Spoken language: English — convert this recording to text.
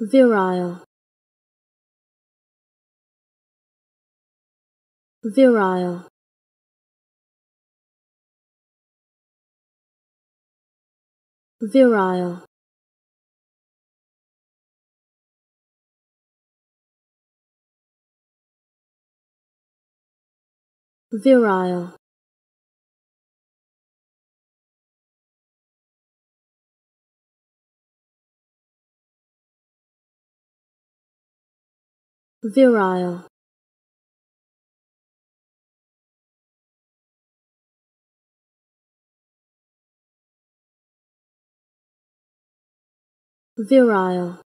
virile. Virile. Virile. Virile virile. Virile